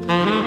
Mm-hmm.